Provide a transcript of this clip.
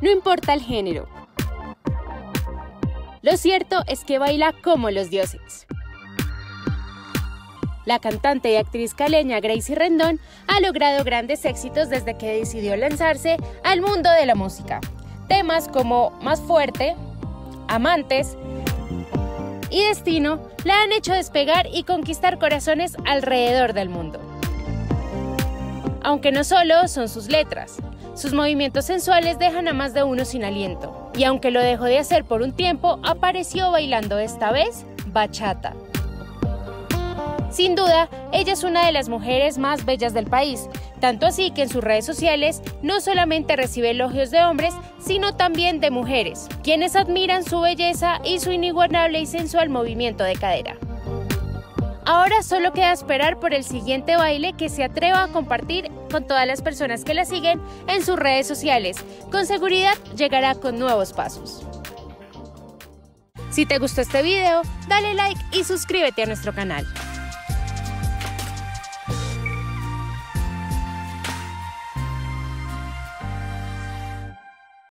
no importa el género. Lo cierto es que baila como los dioses. La cantante y actriz caleña Gracie Rendón ha logrado grandes éxitos desde que decidió lanzarse al mundo de la música. Temas como Más fuerte, Amantes y Destino la han hecho despegar y conquistar corazones alrededor del mundo. Aunque no solo son sus letras, sus movimientos sensuales dejan a más de uno sin aliento. Y aunque lo dejó de hacer por un tiempo, apareció bailando esta vez bachata. Sin duda, ella es una de las mujeres más bellas del país, tanto así que en sus redes sociales no solamente recibe elogios de hombres, sino también de mujeres, quienes admiran su belleza y su inigualable y sensual movimiento de cadera. Ahora solo queda esperar por el siguiente baile que se atreva a compartir con todas las personas que la siguen en sus redes sociales. Con seguridad llegará con nuevos pasos. Si te gustó este video, dale like y suscríbete a nuestro canal.